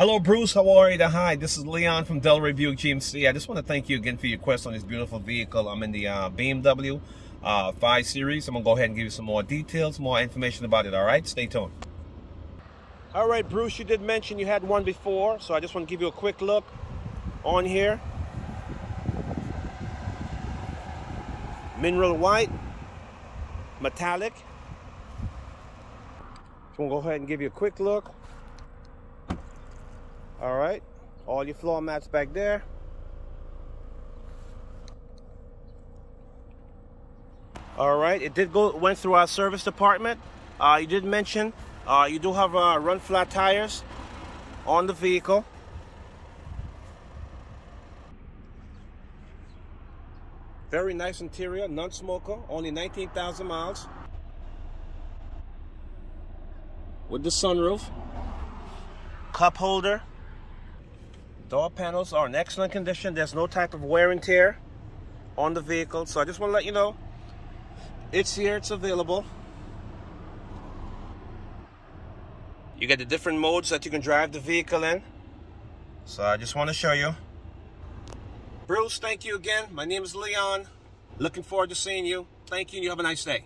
Hello, Bruce. How are you? Hi, this is Leon from Delray Buick GMC. I just want to thank you again for your quest on this beautiful vehicle. I'm in the uh, BMW uh, 5 Series. I'm going to go ahead and give you some more details, more information about it. All right, stay tuned. All right, Bruce, you did mention you had one before, so I just want to give you a quick look on here. Mineral white, metallic. I'm going to go ahead and give you a quick look. All right, all your floor mats back there. All right, it did go went through our service department. Uh, you did mention uh, you do have uh, run flat tires on the vehicle. Very nice interior, non-smoker, only 19,000 miles. With the sunroof, cup holder, Door panels are in excellent condition. There's no type of wear and tear on the vehicle. So I just want to let you know it's here, it's available. You get the different modes that you can drive the vehicle in. So I just want to show you. Bruce, thank you again. My name is Leon. Looking forward to seeing you. Thank you and you have a nice day.